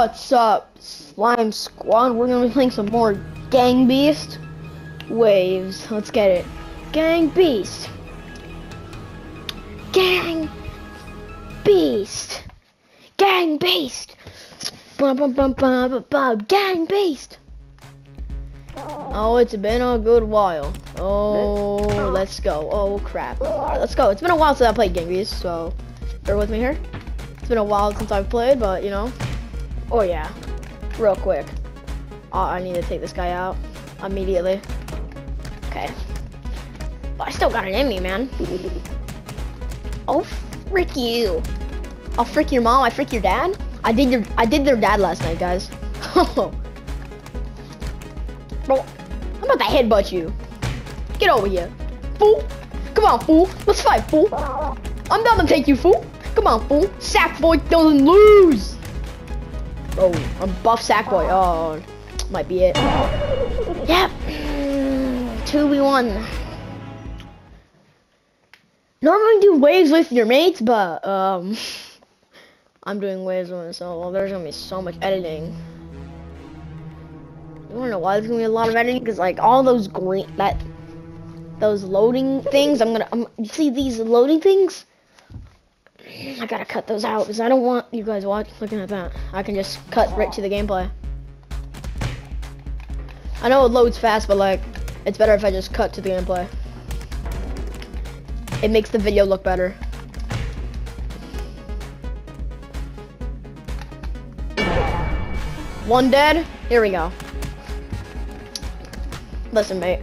What's up, Slime Squad? We're gonna be playing some more Gang Beast Waves. Let's get it. Gang Beast. Gang Beast. Gang Beast. Bum, bum, bum, bum, bum, bum. Gang Beast. Oh, it's been a good while. Oh, let's go. Oh, crap. Let's go. It's been a while since I played Gang Beast, so bear with me here. It's been a while since I've played, but, you know. Oh, yeah. Real quick. Oh, I need to take this guy out immediately. Okay. But I still got in me, man. Oh, frick you. I'll frick your mom. I frick your dad. I did your I did their dad last night, guys. Bro, I'm about to headbutt you. Get over here. Fool. Come on, fool. Let's fight, fool. I'm down to take you, fool. Come on, fool. Sackboy doesn't lose. Oh, I'm buff Sackboy. Oh, might be it. Yep. 2v1. Normally do waves with your mates, but um I'm doing waves with myself. Well, there's gonna be so much editing. I don't know why there's gonna be a lot of editing because like all those green that those loading things. I'm gonna I'm, you see these loading things. I gotta cut those out because I don't want you guys watch looking at that. I can just cut right to the gameplay. I know it loads fast, but like it's better if I just cut to the gameplay. It makes the video look better. One dead. Here we go. Listen, mate.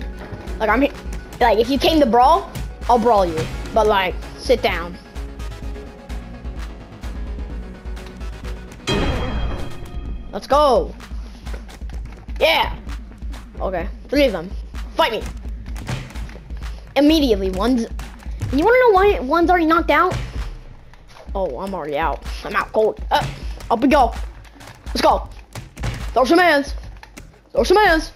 Like I'm here. Like if you came to brawl, I'll brawl you. But like, sit down. Let's go. Yeah. Okay. Three of them. Fight me. Immediately. One's. You wanna know why one's already knocked out? Oh, I'm already out. I'm out cold. Up, up we go. Let's go. Throw some hands. Throw some hands.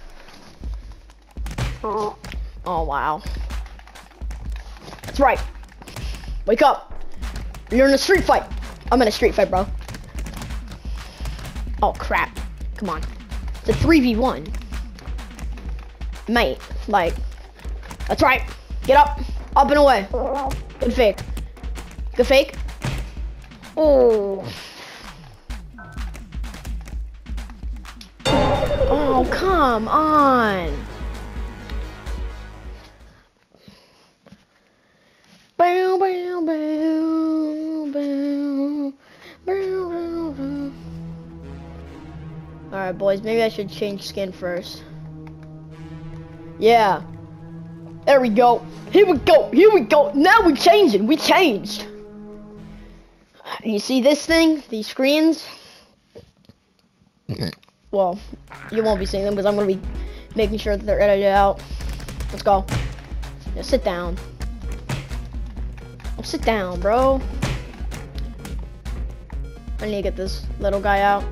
Oh wow. That's right. Wake up. You're in a street fight. I'm in a street fight, bro. Oh crap. Come on. It's a 3v1. Mate, like, that's right. Get up. Up and away. Good fake. Good fake. Oh. Oh, come on. Maybe I should change skin first. Yeah. There we go. Here we go. Here we go. Now we're changing. We changed. You see this thing? These screens? Mm-hmm. well, you won't be seeing them because I'm going to be making sure that they're edited out. Let's go. Yeah, sit down. Oh, sit down, bro. I need to get this little guy out.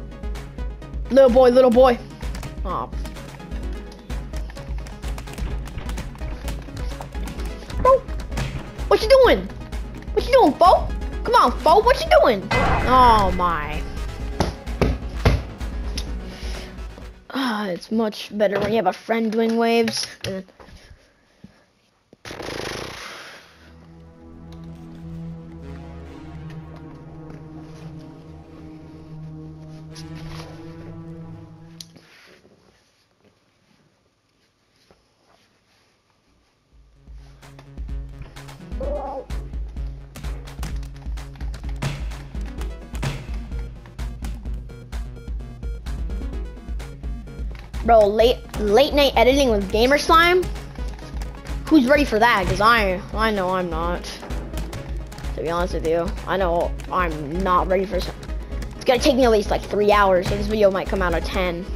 Little boy, little boy. Aw, Fo? What you doing? What you doing, Fo? Come on, Fo, what you doing? Oh my. Ah, it's much better when you have a friend doing waves. Bro, late late night editing with Gamer Slime? Who's ready for that? Cause I I know I'm not. To be honest with you, I know I'm not ready for. Some, it's gonna take me at least like three hours, so this video might come out at ten.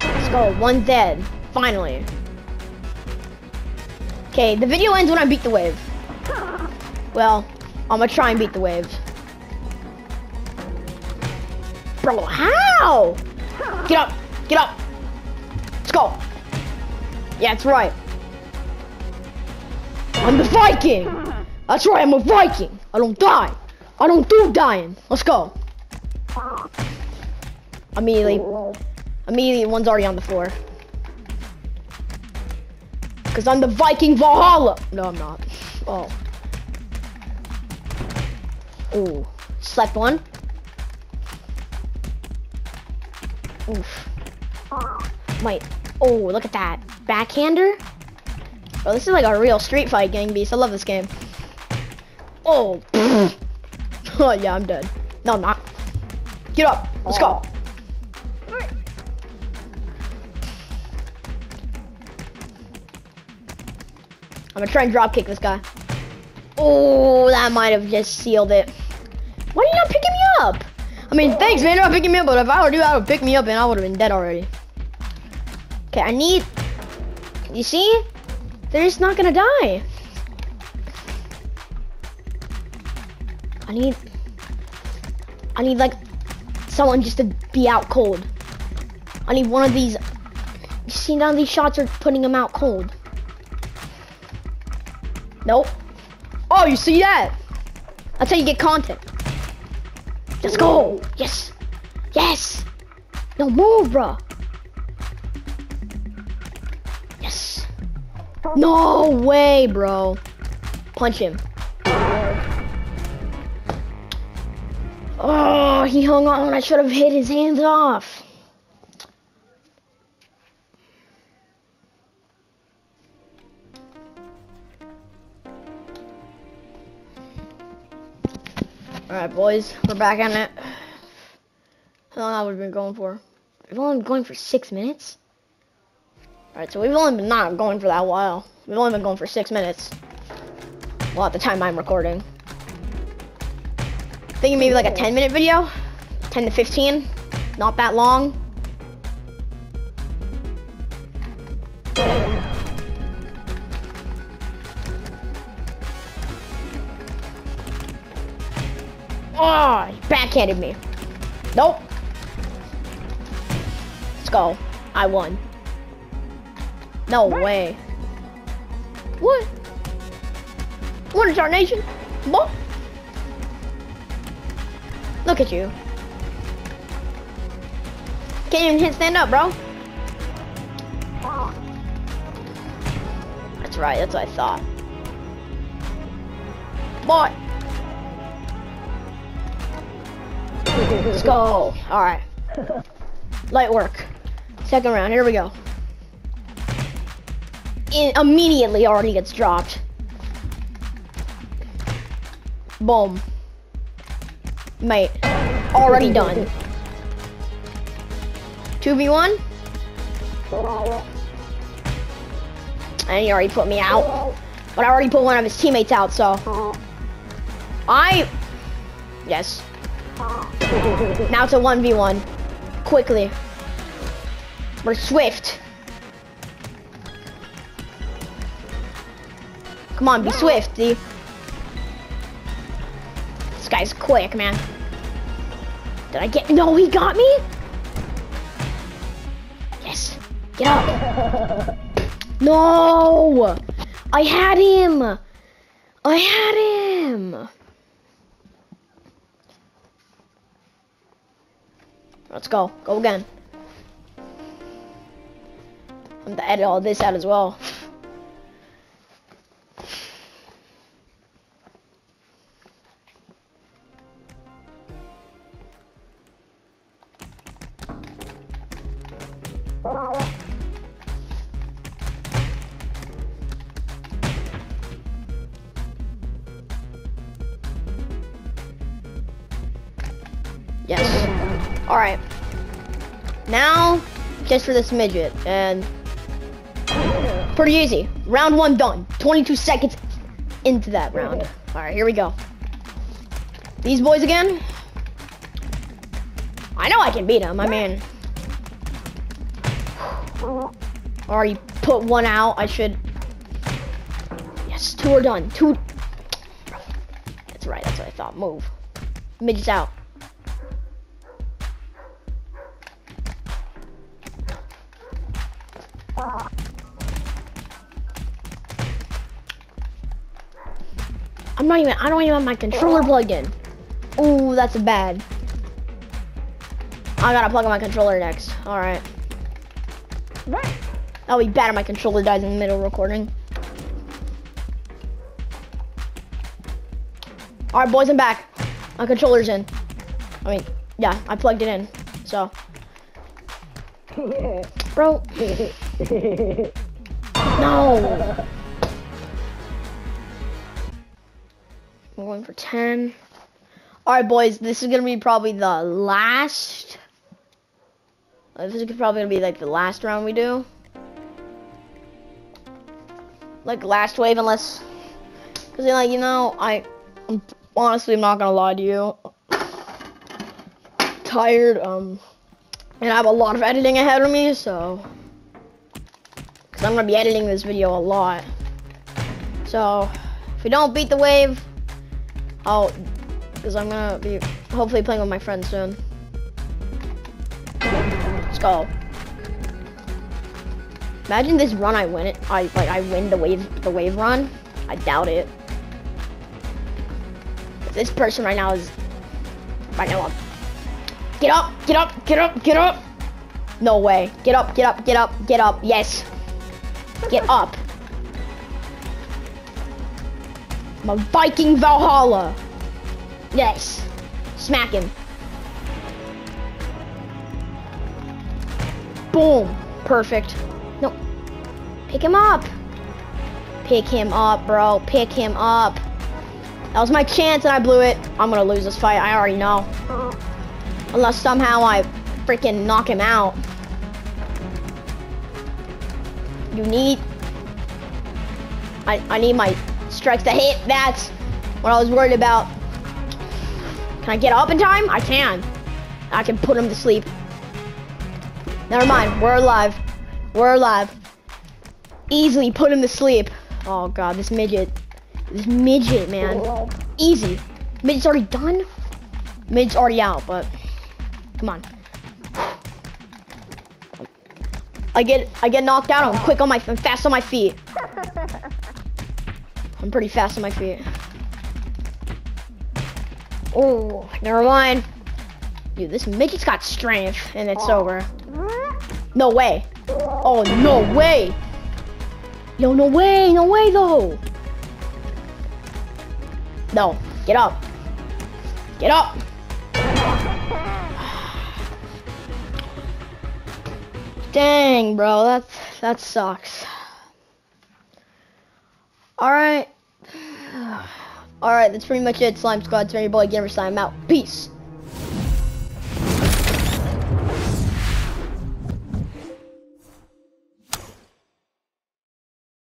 Let's go. One dead. Finally. Okay, the video ends when I beat the wave. Well, I'm gonna try and beat the wave. Bro, how? Get up! Get up! Let's go! Yeah, that's right. I'm the Viking! That's right, I'm a Viking! I don't die! I don't do dying! Let's go! Immediately, immediately, one's already on the floor. Cause I'm the Viking Valhalla. No, I'm not. Oh. Ooh. Slept one. Oof. Wait. Oh, look at that. Backhander? Bro, this is like a real street fight, Gang Beast. I love this game. Oh. oh, yeah, I'm dead. No, I'm not. Get up. Let's go. I'm gonna try and drop kick this guy. Oh, that might have just sealed it. Why are you not picking mean, thanks, man, for picking me up, but if I were you, I would pick me up and I would have been dead already. Okay, I need... You see? They're just not gonna die. I need... I need, like, someone just to be out cold. I need one of these... You see, none of these shots are putting them out cold. Nope. Oh, you see that? That's how you get content. Let's go. Yes. Yes. No, move, bro. Yes. No way, bro. Punch him. Oh, he hung on. I should have hit his hands off. Alright, boys, we're back on it. How long have we been going for? We've only been going for six minutes? Alright, so we've only been not going for that while. We've only been going for six minutes. Well, at the time I'm recording. Thinking maybe like a 10 minute video? 10 to 15? Not that long. Me. Nope. Let's go. I won. No way. What? What is our nation? What? Look at you. Can't even stand up, bro. That's right, that's what I thought. Boy. Let's go. All right. Light work. Second round. Here we go. It immediately already gets dropped. Boom. Mate. Already done. 2v1. And he already put me out. But I already put one of his teammates out, so. I. Yes. Now it's a 1v1. Quickly. We're swift. Come on, be swift, D. This guy's quick, man. Did I get... No, he got me? Yes. Get up. no! I had him! I had him! Let's go. Go again. I'm gonna edit all this out as well. All right. Now, just for this midget, and pretty easy. Round one done. 22 seconds into that round. All right, here we go. These boys again. I know I can beat them. I mean, already put one out. I should. Yes, two are done. Two. That's right. That's what I thought. Move. Midget's out. I'm not even, I don't even have my controller plugged in. Ooh, that's bad. I gotta plug in my controller next. Alright. That'll be bad if my controller dies in the middle of recording. Alright, boys, I'm back. My controller's in. I mean, yeah, I plugged it in. So. Bro. no. I'm going for 10. Alright, boys, this is going to be probably the last. This is probably going to be like the last round we do. Like last wave, unless. Because, like, you know, I. Honestly, I'm not going to lie to you. Tired, um. And I have a lot of editing ahead of me, so. Because I'm going to be editing this video a lot. So, if we don't beat the wave, I'll, because I'm gonna be hopefully playing with my friends soon. Let's go. Imagine this run I win it. I like I win the wave the wave run. I doubt it. This person right now is right now. Get up! Get up! Get up! Get up! No way! Get up! Get up! Get up! Get up! Yes! Get up! A Viking Valhalla. Yes. Smack him. Boom. Perfect. No. Pick him up. Pick him up, bro. Pick him up. That was my chance and I blew it. I'm gonna lose this fight. I already know. Unless somehow I freaking knock him out. You need... I, I need my strikes to hit. That's what I was worried about. Can I get up in time? I can. I can put him to sleep. Never mind. We're alive. We're alive. Easily put him to sleep. Oh god, this midget. This midget, man. Easy. Midget's already done? Midget's already out, but come on. I get I get knocked out. I'm quick on my I'm fast on my feet. I'm pretty fast on my feet. Oh, never mind. Dude, this midget's got strength, and it's over. No way. Oh, no way. Yo, no way, no way, though. No, get up. Get up. Dang, bro, that's that sucks. All right. All right, that's pretty much it. Slime Squad, it's your boy Gamer Slime. I'm out. Peace.